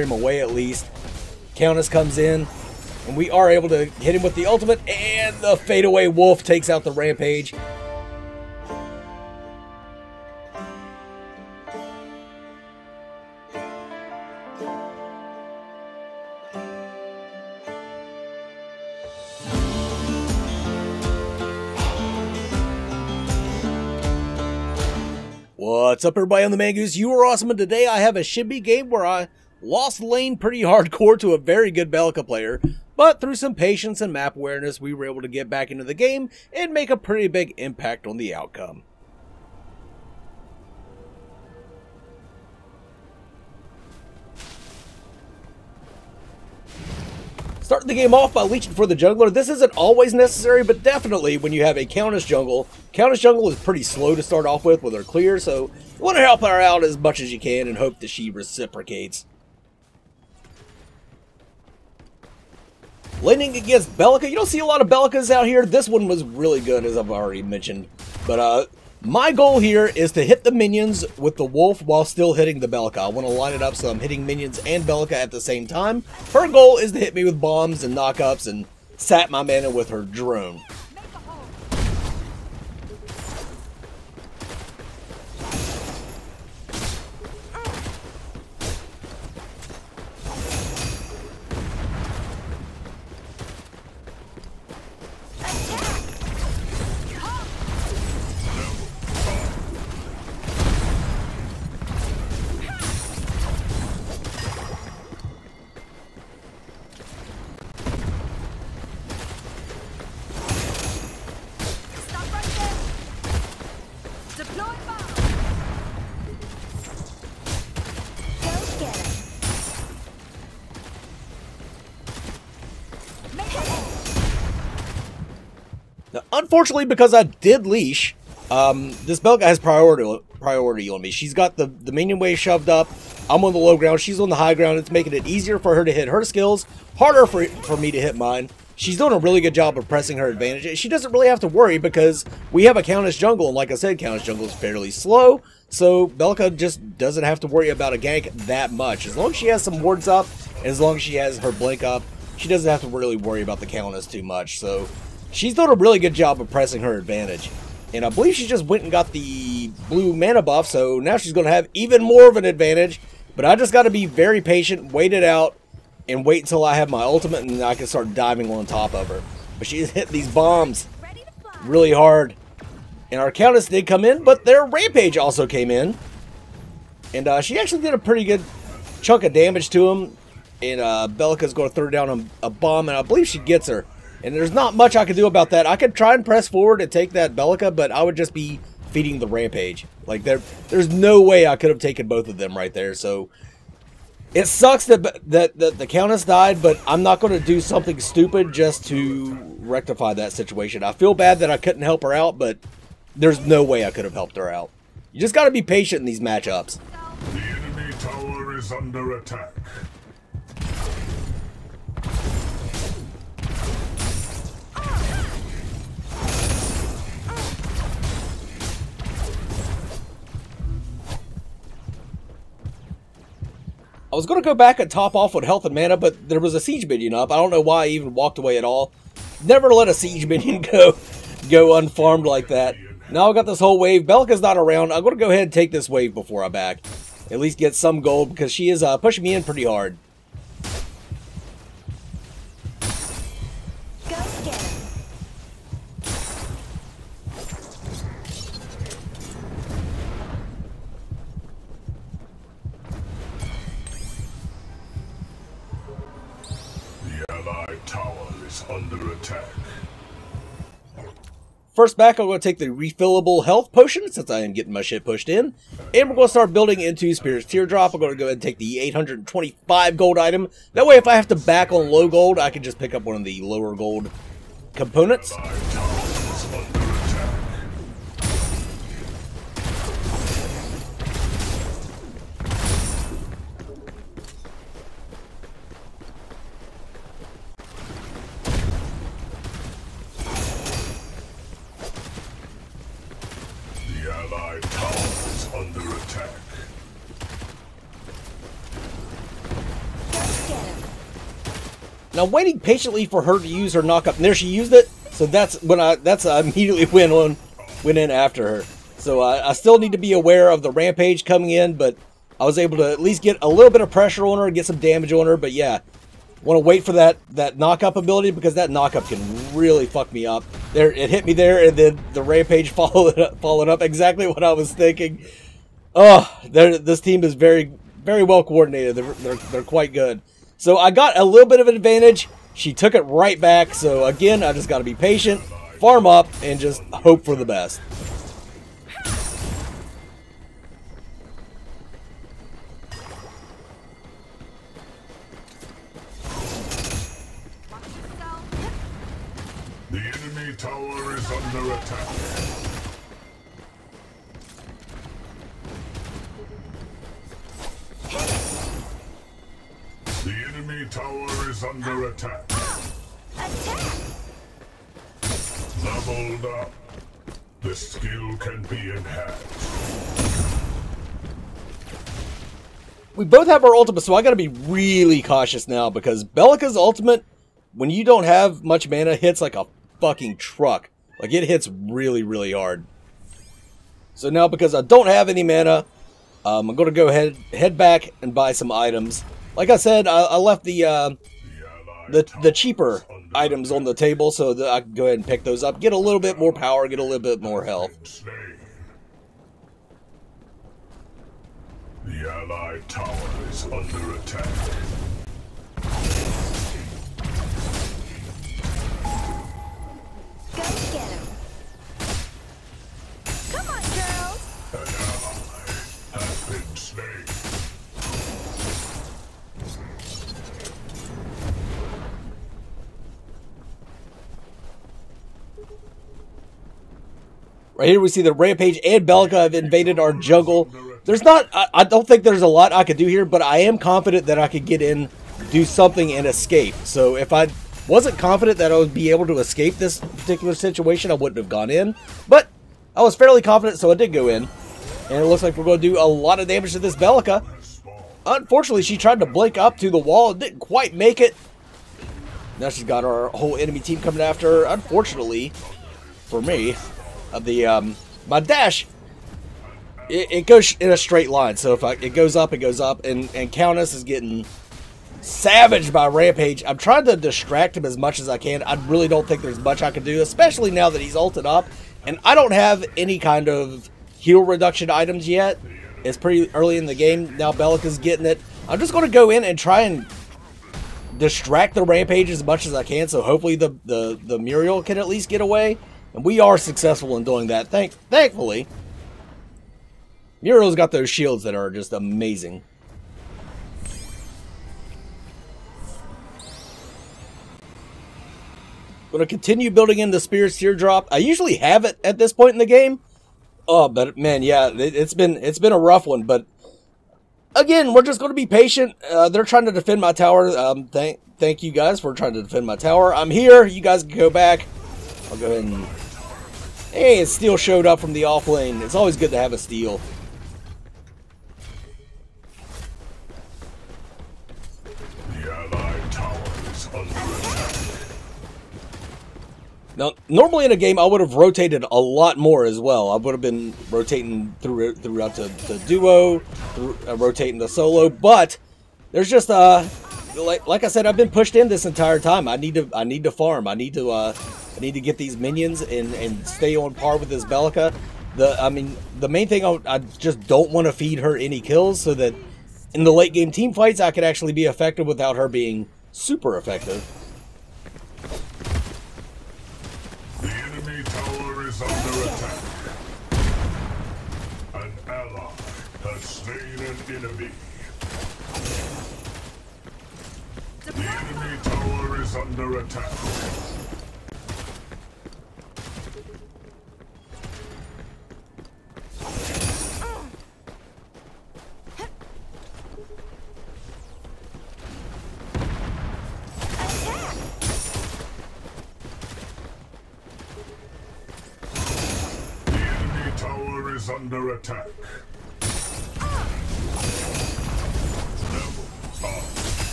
him away at least. Countess comes in, and we are able to hit him with the ultimate, and the fadeaway wolf takes out the rampage. What's up everybody, I'm the Mangoose, you are awesome, and today I have a Shinbi game where I lost lane pretty hardcore to a very good Belica player, but through some patience and map awareness, we were able to get back into the game and make a pretty big impact on the outcome. Starting the game off by leashing for the jungler. This isn't always necessary, but definitely when you have a Countess jungle. Countess jungle is pretty slow to start off with with her clear, so you want to help her out as much as you can and hope that she reciprocates. Laning against Belica. You don't see a lot of Belicas out here. This one was really good, as I've already mentioned. But uh, my goal here is to hit the minions with the wolf while still hitting the Belica. I want to line it up so I'm hitting minions and Belica at the same time. Her goal is to hit me with bombs and knockups and sap my mana with her drone. Unfortunately, because I did leash, um, this Belica has priority priority on me. She's got the, the minion wave shoved up. I'm on the low ground. She's on the high ground. It's making it easier for her to hit her skills, harder for, for me to hit mine. She's doing a really good job of pressing her advantage. She doesn't really have to worry because we have a Countess jungle, and like I said, Countess jungle is fairly slow, so Belka just doesn't have to worry about a gank that much. As long as she has some wards up, as long as she has her blink up, she doesn't have to really worry about the Countess too much. So she's done a really good job of pressing her advantage. And I believe she just went and got the blue mana buff, so now she's going to have even more of an advantage. But I just got to be very patient, wait it out, and wait until I have my ultimate, and I can start diving on top of her. But she's hit these bombs really hard. And our Countess did come in, but their Rampage also came in. And uh, she actually did a pretty good chunk of damage to him. And uh, Belica's going to throw down a, a bomb, and I believe she gets her. And there's not much I can do about that. I could try and press forward and take that Belica, but I would just be feeding the Rampage. Like, there, there's no way I could have taken both of them right there. So, it sucks that, that, that the Countess died, but I'm not going to do something stupid just to rectify that situation. I feel bad that I couldn't help her out, but there's no way I could have helped her out. You just got to be patient in these matchups. The enemy tower is under attack. I was going to go back and top off with health and mana, but there was a siege minion up. I don't know why I even walked away at all. Never let a siege minion go go unfarmed like that. Now I got this whole wave. Belka's not around. I'm going to go ahead and take this wave before I back. At least get some gold because she is uh, pushing me in pretty hard. First back, I'm going to take the refillable health potion since I am getting my shit pushed in. And we're going to start building into Spirit's Teardrop. I'm going to go ahead and take the 825 gold item. That way, if I have to back on low gold, I can just pick up one of the lower gold components. Allied tower is under attack. The allied tower is under attack. I'm waiting patiently for her to use her knockup. And there she used it. So that's when I that's I immediately went on went in after her. So I, I still need to be aware of the rampage coming in, but I was able to at least get a little bit of pressure on her, and get some damage on her. But yeah, want to wait for that that knockup ability because that knockup can really fuck me up. There, it hit me there, and then the rampage followed up, followed up exactly what I was thinking. Oh, this team is very very well coordinated. They're, they're, they're quite good. So I got a little bit of an advantage. She took it right back. So again, I just got to be patient, farm up, and just hope for the best. The enemy tower is under attack. Is under attack. Attack! Leveled up. The skill can be enhanced. We both have our ultimate, so I gotta be really cautious now because Belica's ultimate, when you don't have much mana, hits like a fucking truck. Like it hits really, really hard. So now because I don't have any mana, um, I'm gonna go ahead head back and buy some items. Like I said, I, I left the uh, The the cheaper items on the table so that I can go ahead and pick those up, get a little bit more power, get a little bit more health. The allied tower is under attack. Go get him! Right here we see the Rampage and Belica have invaded our jungle. There's not, I, I don't think there's a lot I could do here, but I am confident that I could get in, do something, and escape. So if I wasn't confident that I would be able to escape this particular situation, I wouldn't have gone in. But I was fairly confident, so I did go in. And it looks like we're going to do a lot of damage to this Belica. Unfortunately, she tried to blink up to the wall and didn't quite make it. Now she's got our whole enemy team coming after her. Unfortunately, for me, uh, the um, my dash, it, it goes in a straight line. So if I, it goes up, it goes up, and and Countess is getting savaged by Rampage. I'm trying to distract him as much as I can. I really don't think there's much I can do, especially now that he's ulted up, and I don't have any kind of heal reduction items yet. It's pretty early in the game. Now Belica's getting it. I'm just going to go in and try and distract the rampage as much as I can. So hopefully the the the Muriel can at least get away, and we are successful in doing that. Thank thankfully, Muriel's got those shields that are just amazing. Gonna continue building in the Spirit Teardrop. I usually have it at this point in the game. Oh, but man, yeah, it, it's been it's been a rough one. But again, we're just going to be patient. Uh, they're trying to defend my tower. Um, thank thank you guys for trying to defend my tower. I'm here. You guys can go back. I'll go ahead and. Hey, it steel showed up from the off lane. It's always good to have a steel. Now, normally in a game, I would have rotated a lot more as well. I would have been rotating through throughout the, the duo, through, uh, rotating the solo, but there's just uh, like like I said, I've been pushed in this entire time. I need to I need to farm. I need to uh, I need to get these minions and and stay on par with this Belica. The I mean, the main thing I, I just don't want to feed her any kills so that in the late game team fights I could actually be effective without her being super effective. The enemy tower is under attack. An ally has slain an enemy. The enemy tower is under. Attack!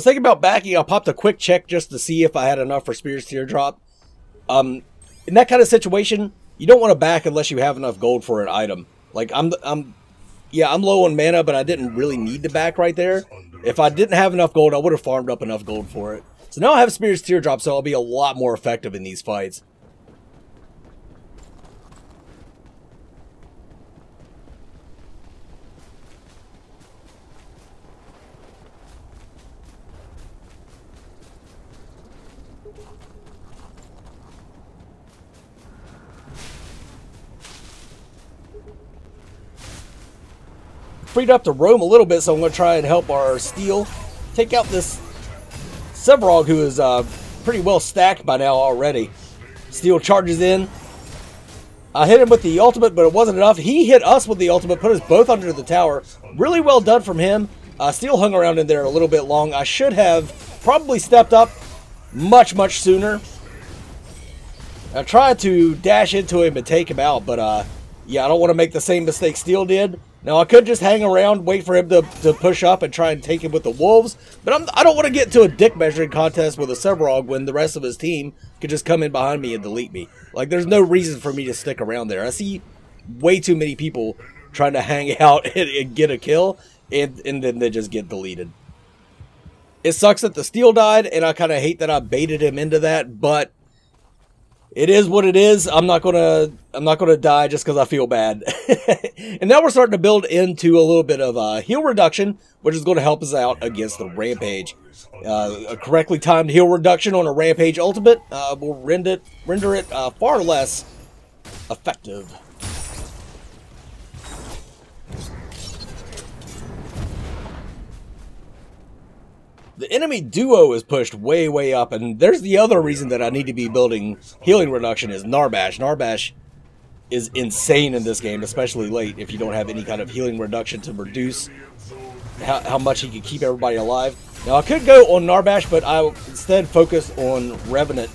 Was thinking about backing. I popped a quick check just to see if I had enough for Spear's Teardrop. Um, in that kind of situation, you don't want to back unless you have enough gold for an item. Like I'm, I'm, yeah, I'm low on mana, but I didn't really need to back right there. If I didn't have enough gold, I would have farmed up enough gold for it. So now I have Spear's Teardrop, so I'll be a lot more effective in these fights. Freed up to roam a little bit, so I'm going to try and help our steel take out this Sevarog, who is uh, pretty well stacked by now already. Steel charges in. I hit him with the ultimate, but it wasn't enough. He hit us with the ultimate, put us both under the tower. Really well done from him. Uh, Steel hung around in there a little bit long. I should have probably stepped up much, much sooner. I tried to dash into him and take him out, but uh, yeah, I don't want to make the same mistake Steel did. Now, I could just hang around, wait for him to, to push up and try and take him with the Wolves, but I'm, I do not want to get into a dick measuring contest with a Sevarog when the rest of his team could just come in behind me and delete me. Like, there's no reason for me to stick around there. I see way too many people trying to hang out and, and get a kill, and, and then they just get deleted. It sucks that the steel died, and I kind of hate that I baited him into that, but it is what it is. I'm not gonna I'm not gonna die just because I feel bad. and now we're starting to build into a little bit of a heal reduction, which is going to help us out against the rampage. Uh, a correctly timed heal reduction on a rampage ultimate uh, will render it render it uh, far less effective. The enemy duo is pushed way, way up, and there's the other reason that I need to be building healing reduction is Narbash. Narbash is insane in this game, especially late, if you don't have any kind of healing reduction to reduce how, how much he can keep everybody alive. Now, I could go on Narbash, but I instead focus on Revenant.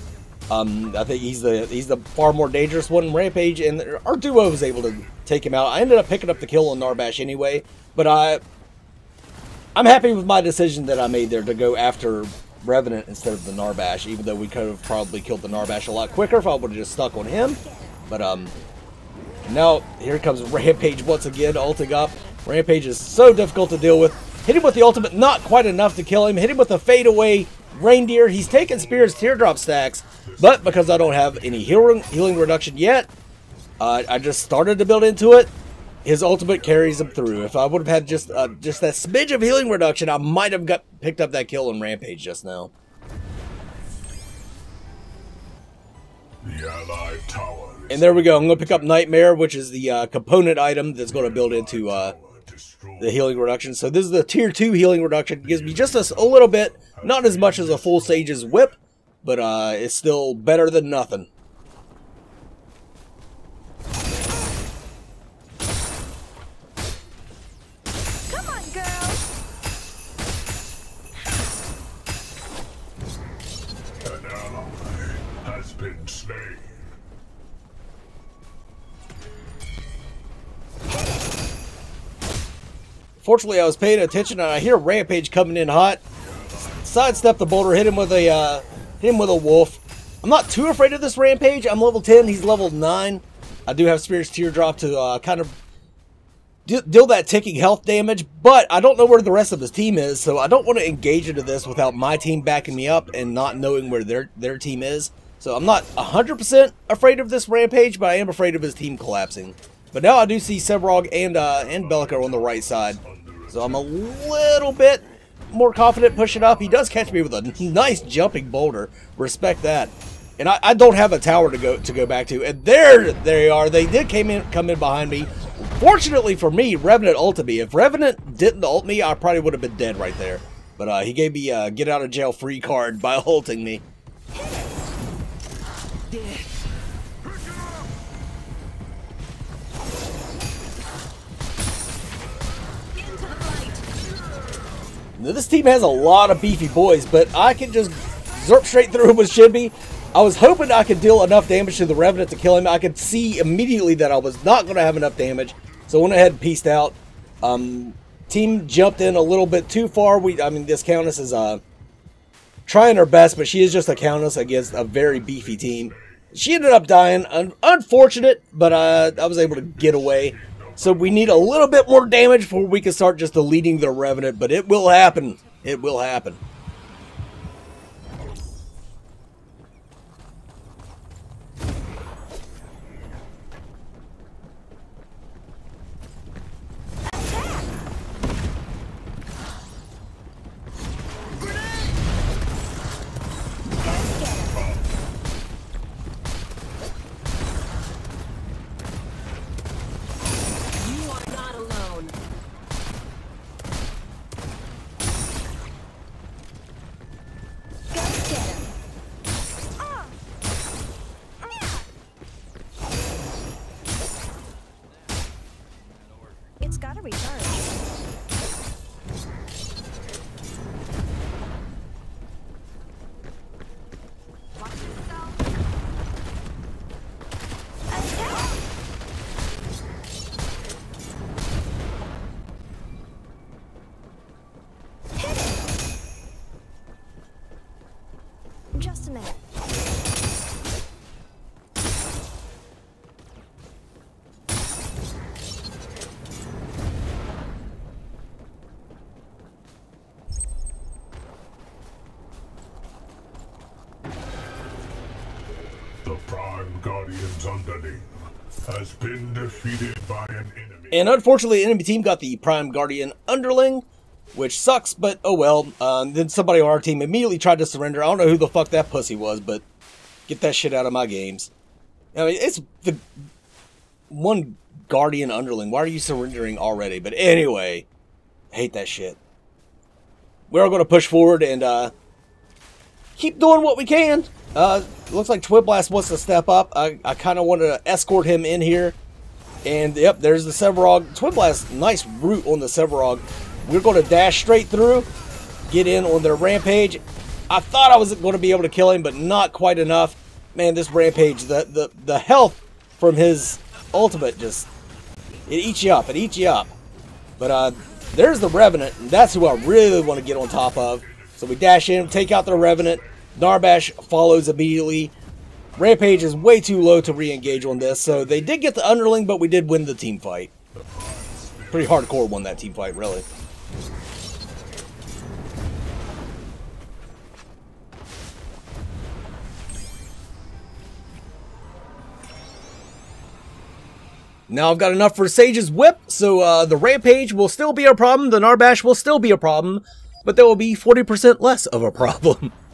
Um, I think he's the he's the far more dangerous one Rampage, and our duo was able to take him out. I ended up picking up the kill on Narbash anyway, but I I'm happy with my decision that I made there to go after Revenant instead of the Narbash, even though we could have probably killed the Narbash a lot quicker if I would have just stuck on him. But, um, now here comes Rampage once again, ulting up. Rampage is so difficult to deal with. Hit him with the ultimate, not quite enough to kill him. Hit him with a fadeaway reindeer. He's taking Spear's teardrop stacks, but because I don't have any healing, healing reduction yet, uh, I just started to build into it his ultimate carries him through. If I would have had just uh, just that smidge of healing reduction, I might have got picked up that kill in Rampage just now. The allied tower and there we go. I'm going to pick up Nightmare, which is the uh, component item that's going to build into uh, the healing reduction. So this is the tier 2 healing reduction. It gives me just a, a, little bit, not as much as a full Sage's Whip, but uh, it's still better than nothing. Fortunately, I was paying attention and I hear Rampage coming in hot. Sidestep the boulder, hit him with a uh, hit him with a wolf. I'm not too afraid of this Rampage. I'm level 10. He's level 9. I do have Spear's Teardrop to uh, kind of deal that ticking health damage, but I don't know where the rest of his team is, so I don't want to engage into this without my team backing me up and not knowing where their their team is. So I'm not 100% afraid of this Rampage, but I am afraid of his team collapsing. But now I do see Sevarog and uh, and Belica on the right side. So I'm a little bit more confident pushing up. He does catch me with a nice jumping boulder. Respect that. And I, I, don't have a tower to go to go back to. And there they are. They did came in come in behind me. Fortunately for me, Revenant ulted me. If Revenant didn't ult me, I probably would have been dead right there. But uh, he gave me a get out of jail free card by ulting me. Now, this team has a lot of beefy boys, but I can just zerp straight through him with Shinbi. I was hoping I could deal enough damage to the Revenant to kill him. I could see immediately that I was not going to have enough damage, so I went ahead and pieced out. Um, team jumped in a little bit too far. We, I mean, this Countess is uh, trying her best, but she is just a Countess against a very beefy team. She ended up dying. Un- unfortunate, but uh, I was able to get away. So we need a little bit more damage before we can start just deleting the Revenant, but it will happen. It will happen. Has been defeated by an enemy. And unfortunately, enemy team got the Prime Guardian Underling, which sucks, but oh well. Um, then somebody on our team immediately tried to surrender. I don't know who the fuck that pussy was, but get that shit out of my games. I mean, it's the one Guardian Underling. Why are you surrendering already? But anyway, hate that shit. We're all going to push forward and uh, keep doing what we can. Uh, looks like Twinblast wants to step up. I, I kind of wanted to escort him in here. And yep, there's the Sevarog. Twinblast, nice route on the Sevarog. We're going to dash straight through, get in on their rampage. I thought I was going to be able to kill him, but not quite enough. Man, this rampage, the the the health from his ultimate just it eats you up. It eats you up. But uh, there's the Revenant, and that's who I really want to get on top of. So we dash in, take out the Revenant. Narbash follows immediately. Rampage is way too low to re-engage on this, so they did get the underling, but we did win the team fight. Pretty hardcore won that team fight, really. Now I've got enough for Sage's whip, so uh, the Rampage will still be a problem, the Narbash will still be a problem, but there will be 40% less of a problem.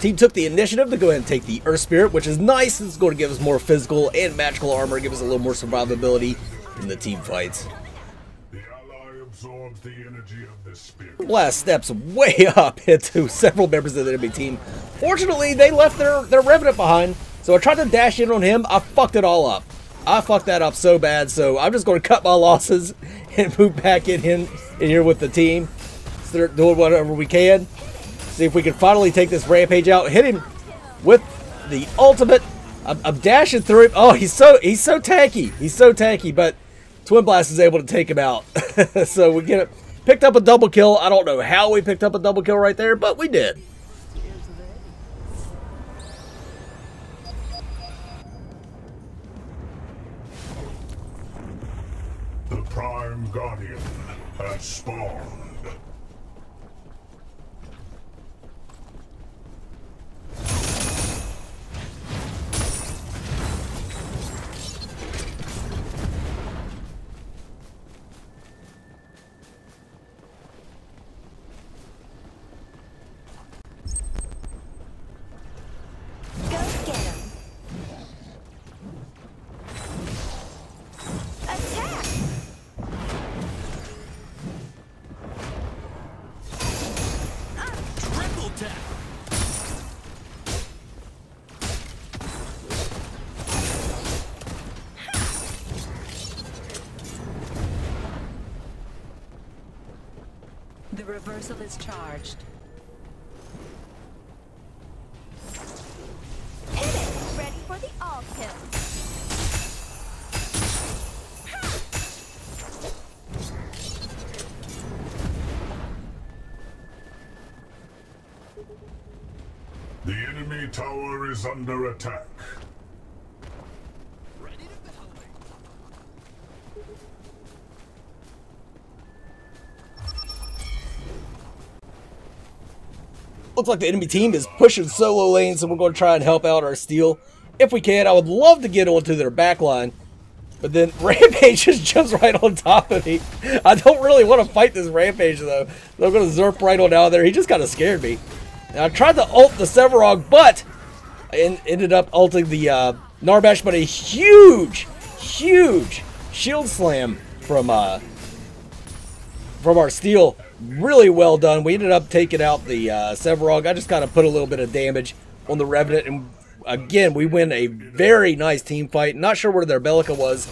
Team took the initiative to go ahead and take the Earth Spirit, which is nice. It's going to give us more physical and magical armor, give us a little more survivability in the team fights. Blast steps way up into several members of the enemy team. Fortunately, they left their, their Revenant behind, so I tried to dash in on him. I fucked it all up. I fucked that up so bad, so I'm just going to cut my losses and move back in, in, in here with the team. Start doing whatever we can. See if we can finally take this Rampage out. Hit him with the ultimate. I'm, I'm dashing through him. Oh, he's so he's so tanky. He's so tanky, but Twin Blast is able to take him out. so we get it. Picked up a double kill. I don't know how we picked up a double kill right there, but we did. The Prime Guardian has spawned. Reversal is charged. Hit. Ready for the all kill. The enemy tower is under attack. Looks like the enemy team is pushing solo lanes, and we're going to try and help out our steel. If we can, I would love to get onto their back line. But then Rampage just jumps right on top of me. I don't really want to fight this Rampage, though. I'm going to zerp right on down there. He just kind of scared me. And I tried to ult the Sevarog, but I en- ended up ulting the uh, Narbash, but a huge, huge shield slam from uh, from our steel. Really well done. We ended up taking out the uh, Sevarog. I just kind of put a little bit of damage on the Revenant. And again, we win a very nice team fight. Not sure where their Belica was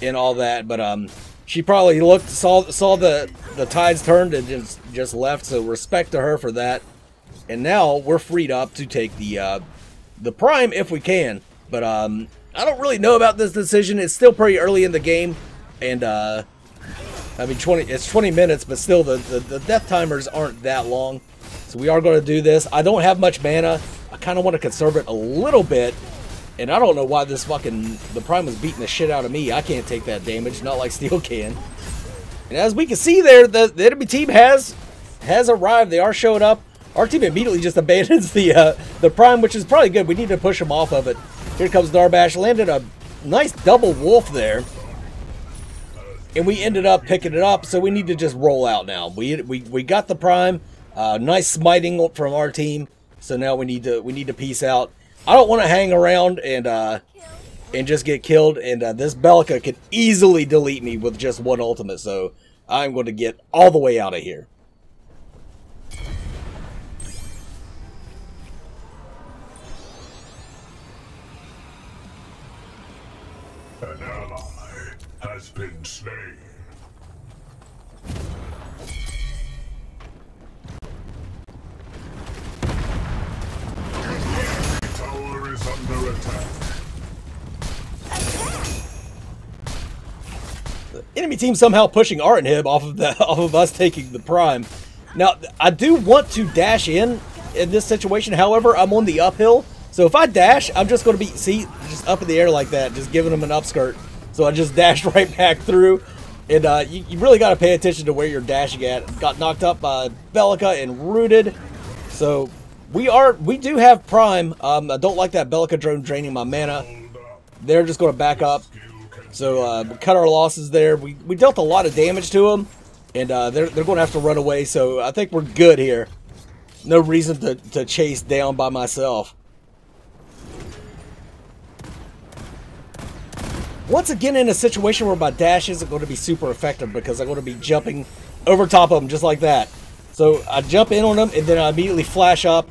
in all that, but um, she probably looked, saw saw the, the tides turned and just, just left. So respect to her for that. And now we're freed up to take the uh, the Prime if we can. But um, I don't really know about this decision. It's still pretty early in the game. And uh, I mean, 20. It's 20 minutes, but still, the, the, the death timers aren't that long. So we are going to do this. I don't have much mana. I kind of want to conserve it a little bit. And I don't know why this fucking... The Prime was beating the shit out of me. I can't take that damage, not like Steel can. And as we can see there, the, the enemy team has has arrived. They are showing up. Our team immediately just abandons the uh, the Prime, which is probably good. We need to push them off of it. Here comes Narbash. Landed a nice double wolf there and we ended up picking it up. So we need to just roll out now. We we, we got the prime, uh, nice smiting from our team. So now we need to we need to peace out. I don't want to hang around and uh, and just get killed. And uh, this Belica could easily delete me with just one ultimate. So I'm going to get all the way out of here. Has been slain. Enemy team somehow pushing our inhib off of the off of us taking the prime. Now I do want to dash in in this situation. However, I'm on the uphill, so if I dash, I'm just going to be see just up in the air like that, just giving them an upskirt. So I just dashed right back through, and uh, you, you really got to pay attention to where you're dashing at. Got knocked up by Belica and rooted, so we are we do have prime. Um, I don't like that Belica drone draining my mana. They're just going to back up. So uh, we cut our losses there. We, we dealt a lot of damage to them, and uh, they're, they're going to have to run away. So I think we're good here. No reason to, to chase down by myself. Once again, in a situation where my dash isn't going to be super effective because I'm going to be jumping over top of them just like that. So I jump in on them, and then I immediately flash up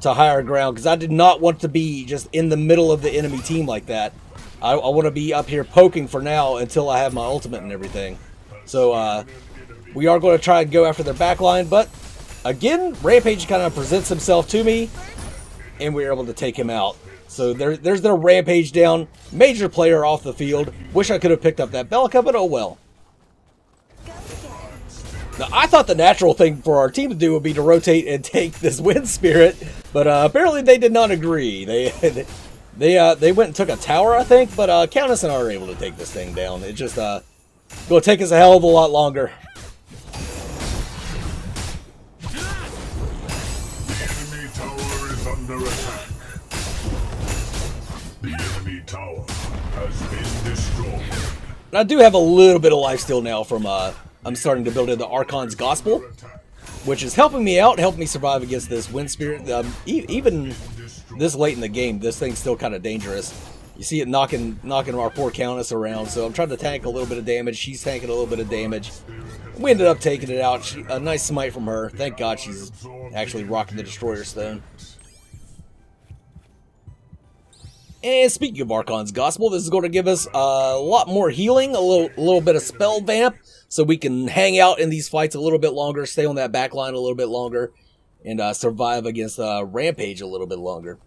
to higher ground because I did not want to be just in the middle of the enemy team like that. I, I want to be up here poking for now until I have my ultimate and everything. So uh, we are going to try and go after their backline, but again, Rampage kind of presents himself to me, and we are able to take him out. So there, there's their Rampage down. Major player off the field. Wish I could have picked up that Belica, but oh well. Now, I thought the natural thing for our team to do would be to rotate and take this Wind Spirit, but uh, apparently they did not agree. They they uh, they went and took a tower, I think, but uh, Countess and I are able to take this thing down. It just uh, going to take us a hell of a lot longer. I do have a little bit of life still now from uh, I'm starting to build into Archon's Gospel, which is helping me out, helping me survive against this Wind Spirit. Um, e- even this late in the game, this thing's still kind of dangerous. You see it knocking knocking our poor Countess around, so I'm trying to tank a little bit of damage. She's tanking a little bit of damage. We ended up taking it out. She, a nice smite from her. Thank God she's actually rocking the Destroyer Stone. And speaking of Archon's Gospel, this is going to give us a lot more healing, a little, a little bit of spell vamp, so we can hang out in these fights a little bit longer, stay on that back line a little bit longer, and uh, survive against uh, Rampage a little bit longer.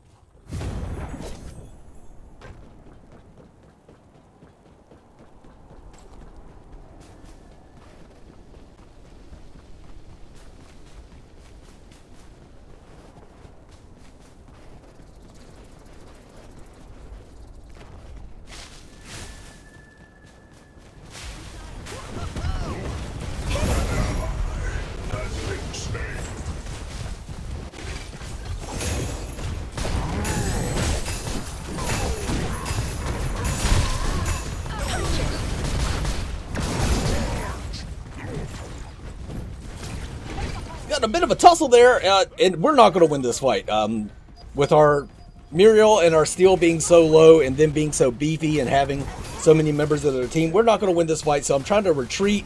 Got a bit of a tussle there, uh, and we're not going to win this fight. Um, with our Muriel and our steel being so low, and them being so beefy, and having so many members of their team, we're not going to win this fight. So I'm trying to retreat.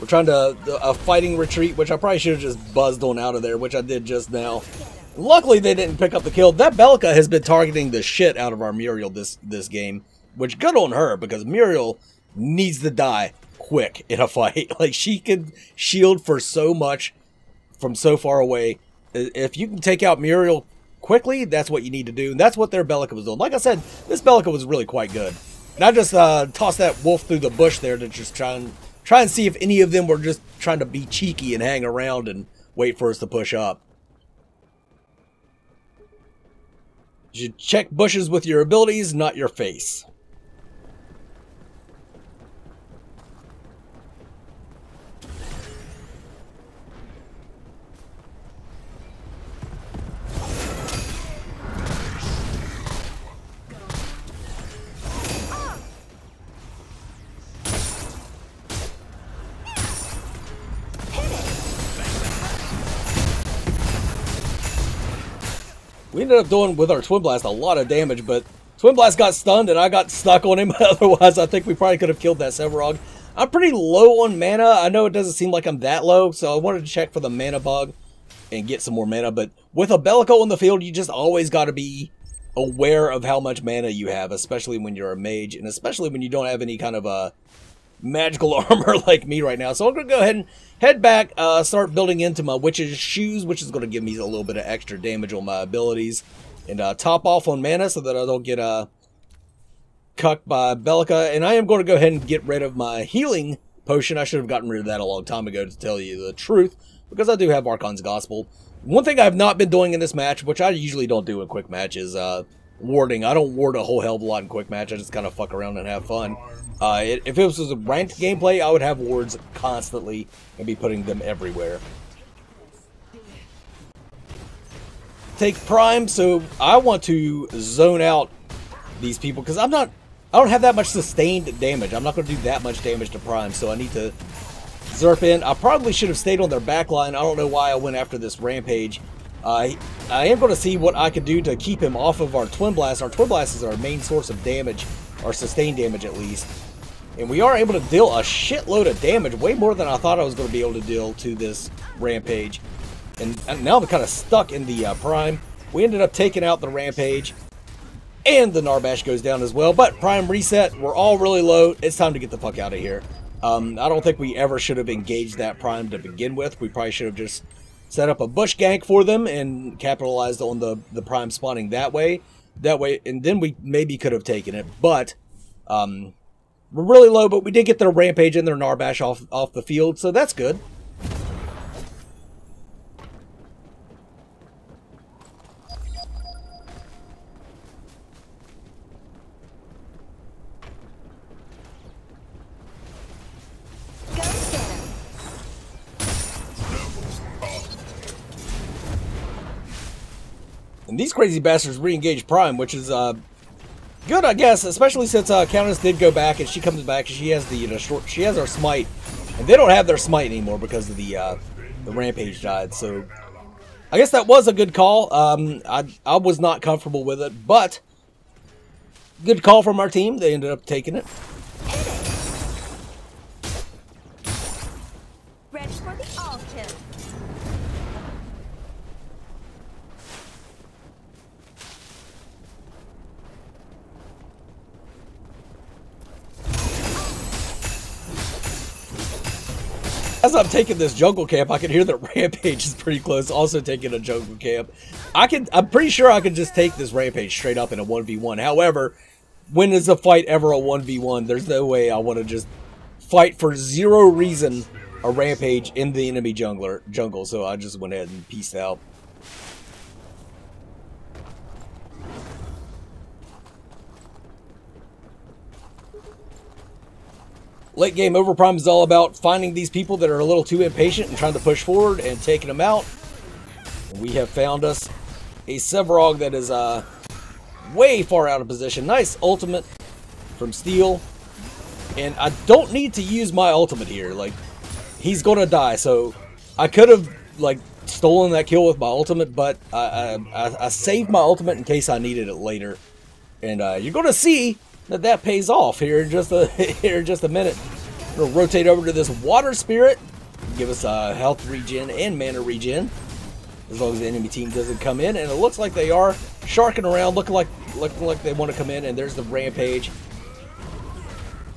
We're trying to a fighting retreat, which I probably should have just buzzed on out of there, which I did just now. Luckily, they didn't pick up the kill. That Belka has been targeting the shit out of our Muriel this this game, which good on her because Muriel needs to die quick in a fight. Like she can shield for so much from so far away. If you can take out Muriel quickly, that's what you need to do. And that's what their Belica was doing. Like I said, this Belica was really quite good. And I just uh, tossed that wolf through the bush there to just try and try and see if any of them were just trying to be cheeky and hang around and wait for us to push up. You should check bushes with your abilities, not your face. We ended up doing with our Twin Blast a lot of damage, but Twin Blast got stunned and I got stuck on him. Otherwise, I think we probably could have killed that Sevarog. I'm pretty low on mana. I know it doesn't seem like I'm that low, so I wanted to check for the mana bug and get some more mana. But with a Belica on the field, you just always got to be aware of how much mana you have, especially when you're a mage, and especially when you don't have any kind of uh, magical armor like me right now. So I'm going to go ahead and head back, uh, start building into my witch's shoes, which is going to give me a little bit of extra damage on my abilities, and uh, top off on mana so that I don't get uh, cucked by Belica. And I am going to go ahead and get rid of my healing potion. I should have gotten rid of that a long time ago to tell you the truth, because I do have Archon's Gospel. One thing I've not been doing in this match, which I usually don't do in quick matches, uh, warding. I don't ward a whole hell of a lot in quick match. I just kind of fuck around and have fun. Uh, it, if it was a ranked gameplay, I would have wards constantly and be putting them everywhere. Take prime, so I want to zone out these people because I'm not. I don't have that much sustained damage. I'm not going to do that much damage to prime, so I need to Zerp in. I probably should have stayed on their back line. I don't know why I went after this rampage. I I am going to see what I can do to keep him off of our Twin Blast. Our Twin Blast is our main source of damage, or sustained damage at least. And we are able to deal a shitload of damage, way more than I thought I was going to be able to deal to this rampage. And, and now I'm kind of stuck in the uh, prime. We ended up taking out the rampage. And the Narbash goes down as well. But prime reset, we're all really low. It's time to get the fuck out of here. Um, I don't think we ever should have engaged that prime to begin with. We probably should have just set up a bush gank for them and capitalized on the, the prime spawning that way. That way, and then we maybe could have taken it. But um, we're really low, but we did get their rampage and their Narbash off off the field, so that's good. And these crazy bastards re-engage Prime, which is uh, good, I guess, especially since uh, Countess did go back and she comes back. She has the you know, short, she has our smite, and they don't have their smite anymore because of the uh, the rampage died. So I guess that was a good call. Um, I I was not comfortable with it, but good call from our team. They ended up taking it. As I'm taking this jungle camp, I can hear that Rampage is pretty close, also taking a jungle camp. I can, I'm pretty sure I can just take this Rampage straight up in a 1v1. However, when is a fight ever a 1v1? There's no way I want to just fight for zero reason a Rampage in the enemy jungler jungle, so I just went ahead and peaced out. Late game overprime is all about finding these people that are a little too impatient and trying to push forward and taking them out. We have found us a Sevarog that is uh, way far out of position. Nice ultimate from Steel. And I don't need to use my ultimate here. Like, he's going to die. So I could have, like, stolen that kill with my ultimate, but I, I, I saved my ultimate in case I needed it later. And uh, you're going to see that that pays off here in just a here in just a minute. We'll rotate over to this water spirit, give us a health regen and mana regen, as long as the enemy team doesn't come in. And it looks like they are sharking around, looking like looking like they want to come in. And there's the rampage.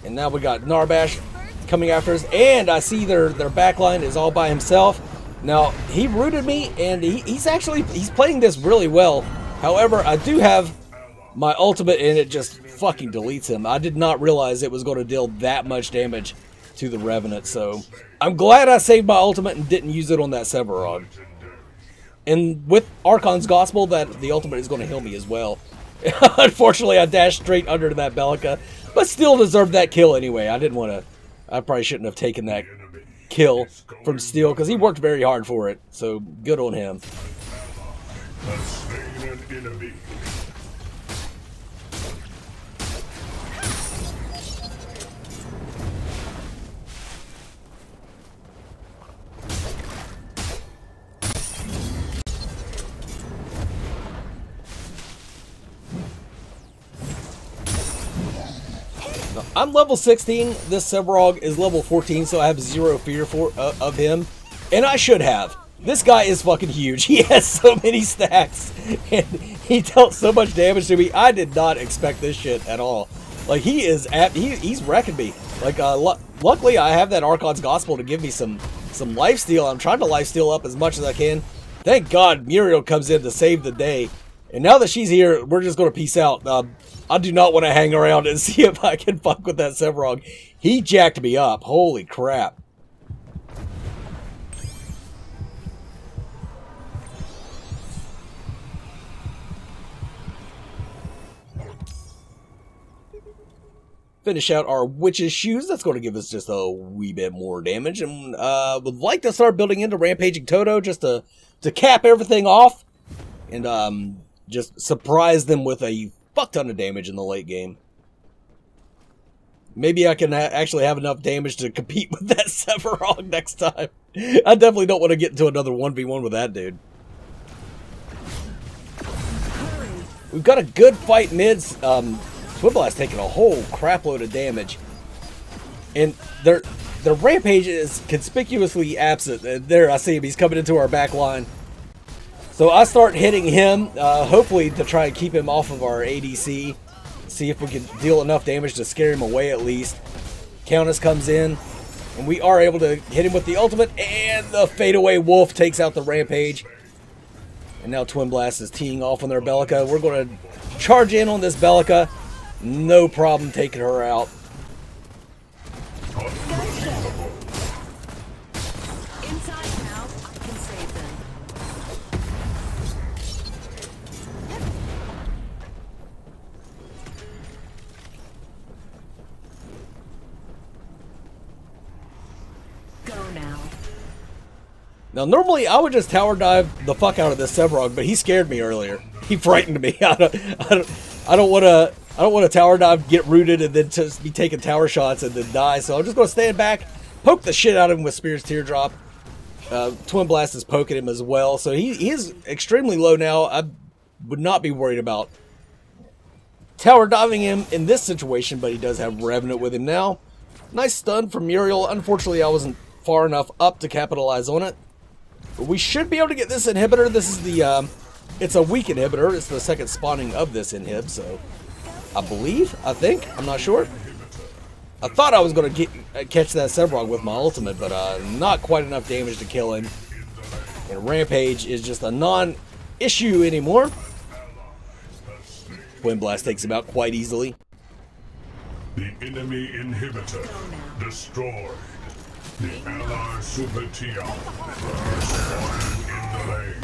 And now we got Narbash coming after us, and I see their their backline is all by himself. Now he rooted me, and he, he's actually he's playing this really well. However, I do have my ultimate, and it just fucking deletes him. I did not realize it was going to deal that much damage to the Revenant, so I'm glad I saved my ultimate and didn't use it on that Sevarog. And with Archon's Gospel, that the ultimate is going to heal me as well. Unfortunately, I dashed straight under that Belica, but still deserved that kill anyway. I didn't want to... I probably shouldn't have taken that kill from Steel, because he worked very hard for it, so good on him. I'm level 16. This Sevarog is level 14, so I have zero fear for uh, of him, and I should have. This guy is fucking huge. He has so many stacks, and he dealt so much damage to me. I did not expect this shit at all. Like he is at he, he's wrecking me. Like uh, luckily I have that Archon's Gospel to give me some some life steal. I'm trying to life steal up as much as I can. Thank God Muriel comes in to save the day. And now that she's here, we're just going to peace out. Uh, I do not want to hang around and see if I can fuck with that Sevarog. He jacked me up. Holy crap. Finish out our Witch's Shoes. That's going to give us just a wee bit more damage. And uh, would like to start building into Rampaging Toto just to, to cap everything off. And um, just surprise them with a fuck ton of damage in the late game. Maybe I can ha actually have enough damage to compete with that Sevarog next time. I definitely don't want to get into another 1v1 with that dude. We've got a good fight mids. Um, Twinblast taking a whole crap load of damage. And their, their rampage is conspicuously absent. Uh, There, I see him. He's coming into our back line. So I start hitting him, uh, hopefully to try and keep him off of our ADC. See if we can deal enough damage to scare him away at least. Countess comes in, and we are able to hit him with the ultimate, and the fadeaway wolf takes out the rampage. And now Twin Blast is teeing off on their Belica. We're going to charge in on this Belica. No problem taking her out. Now, normally I would just tower dive the fuck out of this Sevarog, but he scared me earlier. He frightened me. I don't, I don't, I don't want to, I don't want to tower dive, get rooted, and then just be taking tower shots and then die. So I'm just going to stand back, poke the shit out of him with Spear's Teardrop. Uh, Twinblast is poking him as well, so he, he is extremely low now. I would not be worried about tower diving him in this situation, but he does have Revenant with him now. Nice stun from Muriel. Unfortunately, I wasn't far enough up to capitalize on it. But we should be able to get this inhibitor. This is the, um, it's a weak inhibitor. It's the second spawning of this inhib, so I believe, I think, I'm not sure. I thought I was going to get catch that Sevarog with my ultimate, but uh, not quite enough damage to kill him. And Rampage is just a non-issue anymore. Twin Blast takes him out quite easily. The enemy inhibitor destroyed. The ally Super Tia spawning in the lane.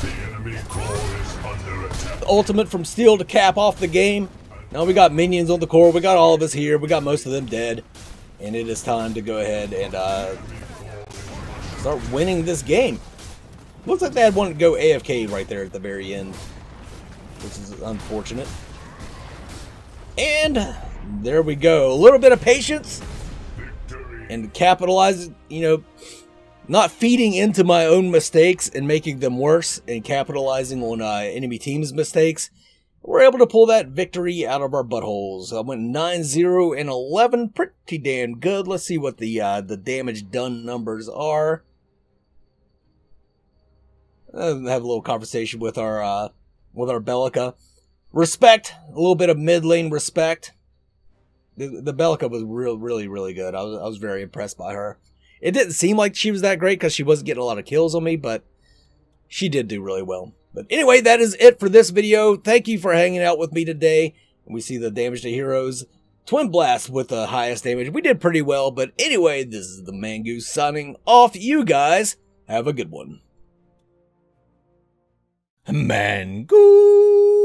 The enemy core is under attack. The ultimate from Steel to cap off the game. Now we got minions on the core. We got all of us here. We got most of them dead. And it is time to go ahead and uh, start winning this game. Looks like they had one to go AFK right there at the very end. Which is unfortunate. And there we go. A little bit of patience. And capitalize, you know, not feeding into my own mistakes and making them worse and capitalizing on uh, enemy team's mistakes. We're able to pull that victory out of our buttholes. I went 9-0 and 11. Pretty damn good. Let's see what the uh, the damage done numbers are. Uh, have a little conversation with our uh, with our Belica. Respect, a little bit of mid lane respect. The, the Belica was real, really, really good. I was, I was very impressed by her. It didn't seem like she was that great because she wasn't getting a lot of kills on me, but she did do really well. But anyway, that is it for this video. Thank you for hanging out with me today. We see the damage to heroes. Twin Blast with the highest damage. We did pretty well, but anyway, this is the Mangoose signing off. You guys have a good one. Mangoose.